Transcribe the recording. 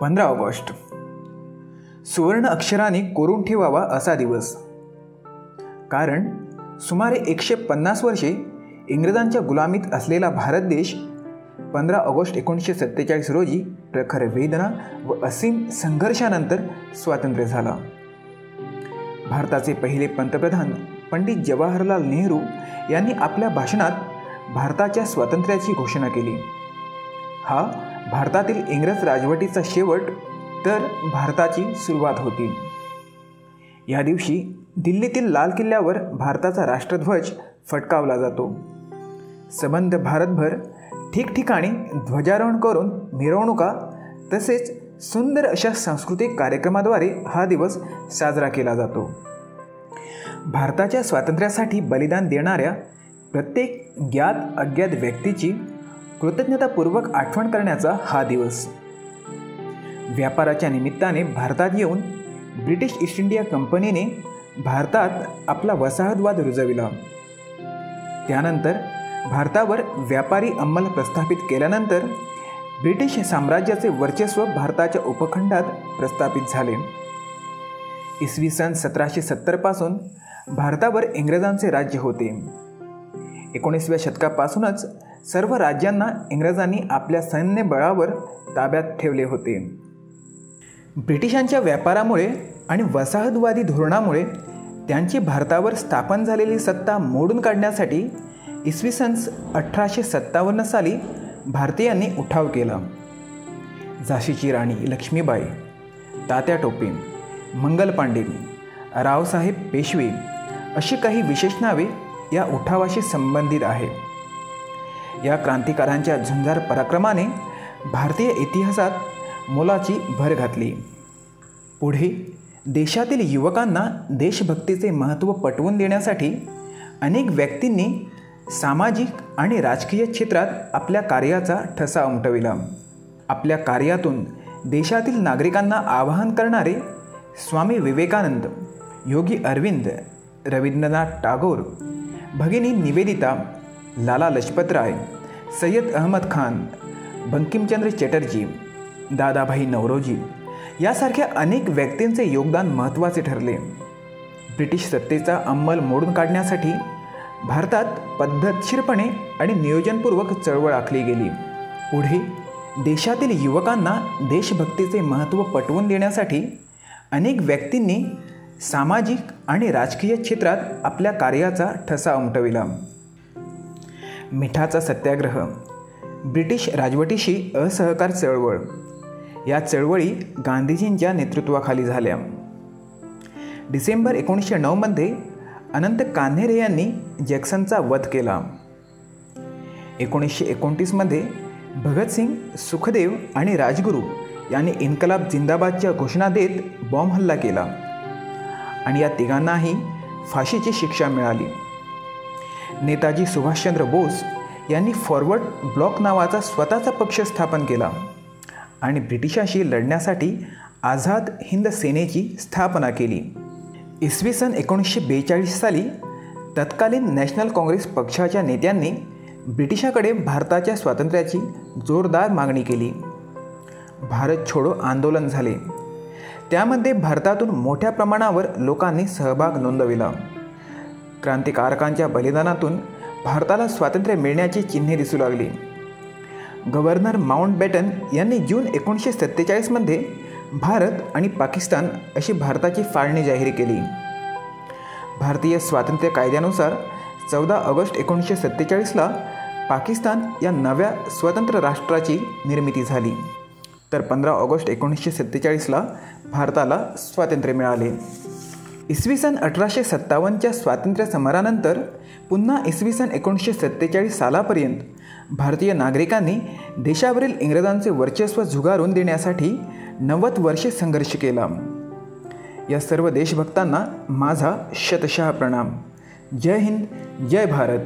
पंधरा ऑगस्ट. सुवर्ण अक्षराने कोरून ठेवावा असा दिवस. कारण सुमारे एकशे पन्नास वर्षे इंग्रजांच्या गुलामीत असलेला भारत देश पंधरा ऑगस्ट एकोणीसशे सत्तेचाळीस रोजी प्रखर वेदना व असीम संघर्षानंतर स्वातंत्र्य झाला. भारताचे पहिले पंतप्रधान पंडित जवाहरलाल नेहरू यांनी आपल्या भाषणात भारताच्या स्वातंत्र्याची घोषणा केली. हा भारतातील इंग्रज राजवटीचा शेवट तर भारताची सुरुवात होती. या दिवशी दिल्लीतील लाल किल्ल्यावर भारताचा राष्ट्रध्वज फटकावला जातो. संबंध भारतभर ठिकठिकाणी ध्वजारोहण करून मिरवणुका तसेच सुंदर अशा सांस्कृतिक कार्यक्रमाद्वारे हा दिवस साजरा केला जातो. भारताच्या स्वातंत्र्यासाठी बलिदान देणाऱ्या प्रत्येक ज्ञात अज्ञात व्यक्तीची कृतज्ञतापूर्वक आठवण करण्याचा हा दिवस. व्यापाराच्या निमित्ताने भारतात येऊन ब्रिटिश ईस्ट इंडिया कंपनीने भारतात आपला वसाहतवाद रुजविला. त्यानंतर भारतावर व्यापारी अंमल प्रस्थापित केल्यानंतर ब्रिटिश साम्राज्याचे वर्चस्व भारताच्या उपखंडात प्रस्थापित झाले. इसवी सन सतराशे सत्तरपासून भारतावर इंग्रजांचे राज्य होते. एकोणीसव्या शतकापासूनच सर्व राज्यांना इंग्रजांनी आपल्या सैन्य बळावर ताब्यात ठेवले होते. ब्रिटिशांच्या व्यापारामुळे आणि वसाहतवादी धोरणामुळे त्यांची भारतावर स्थापन झालेली सत्ता मोडून काढण्यासाठी इसवी सन अठराशे सत्तावन्न साली भारतीयांनी उठाव केला. झाशीची राणी लक्ष्मीबाई तात्या टोपे मंगल पांडे रावसाहेब पेशवे अशी काही विशेष नावे या उठावाशी संबंधित आहे. या क्रांतिकारांच्या झुंजार पराक्रमाने भारतीय इतिहासात मोलाची भर घातली. पुढे देशातील युवकांना देशभक्तीचे महत्त्व पटवून देण्यासाठी अनेक व्यक्तींनी सामाजिक आणि राजकीय क्षेत्रात आपल्या कार्याचा ठसा उमटविला. आपल्या कार्यातून देशातील नागरिकांना आवाहन करणारे स्वामी विवेकानंद योगी अरविंद रवींद्रनाथ टागोर भगिनी निवेदिता लाला लजपतराय सय्यद अहमद खान बंकिमचंद्र चॅटर्जी दादाभाई नवरोजी यासारख्या अनेक व्यक्तींचे योगदान महत्त्वाचे ठरले. ब्रिटिश सत्तेचा अंमल मोडून काढण्यासाठी भारतात पद्धतशीरपणे आणि नियोजनपूर्वक चळवळ आखली गेली. पुढे देशातील युवकांना देशभक्तीचे महत्त्व पटवून देण्यासाठी अनेक व्यक्तींनी सामाजिक आणि राजकीय क्षेत्रात आपल्या कार्याचा ठसा उमटविला. मिठाचा सत्याग्रह ब्रिटिश राजवटीशी असहकार चळवळ या चळवळी गांधीजींच्या नेतृत्वाखाली झाल्या. डिसेंबर एकोणीसशे नऊमध्ये अनंत कान्हेरे यांनी जॅक्सनचा वध केला. एकोणीसशे एकोणतीसमध्ये भगतसिंग सुखदेव आणि राजगुरू यांनी इन्कलाब जिंदाबादच्या घोषणा देत बॉम्ब हल्ला केला. आणि या तिघांनाही फाशीची शिक्षा मिळाली. नेताजी सुभाषचंद्र बोस यांनी फॉरवर्ड ब्लॉक नावाचा स्वतःचा पक्ष स्थापन केला आणि ब्रिटिशाशी लढण्यासाठी आझाद हिंद सेनेची स्थापना केली. इसवी सन एकोणीसशे बेचाळीस साली तत्कालीन नॅशनल काँग्रेस पक्षाच्या नेत्यांनी ब्रिटिशाकडे भारताच्या स्वातंत्र्याची जोरदार मागणी केली. भारत छोडो आंदोलन झाले. त्यामध्ये भारतातून मोठ्या प्रमाणावर लोकांनी सहभाग नोंदविला. क्रांतिकारकांच्या बलिदानातून भारताला स्वातंत्र्य मिळण्याची चिन्हे दिसू लागली. गव्हर्नर माउंट बॅटन यांनी जून एकोणीसशे सत्तेचाळीसमध्ये भारत आणि पाकिस्तान अशी भारताची फाळणी जाहीर केली. भारतीय स्वातंत्र्य कायद्यानुसार चौदा ऑगस्ट एकोणीसशे सत्तेचाळीसला पाकिस्तान या नव्या स्वतंत्र राष्ट्राची निर्मिती झाली. तर पंधरा ऑगस्ट एकोणीसशे सत्तेचाळीसला भारताला स्वातंत्र्य मिळाले. इसवी सन अठराशे सत्तावन्नच्या स्वातंत्र्य समरानंतर पुन्हा इसवी सन एकोणीसशे सत्तेचाळीस सालापर्यंत भारतीय नागरिकांनी देशावरील इंग्रजांचे वर्चस्व झुगारून देण्यासाठी नव्वद वर्षे संघर्ष केला. या सर्व देशभक्तांना माझा शतशः प्रणाम. जय हिंद जय भारत.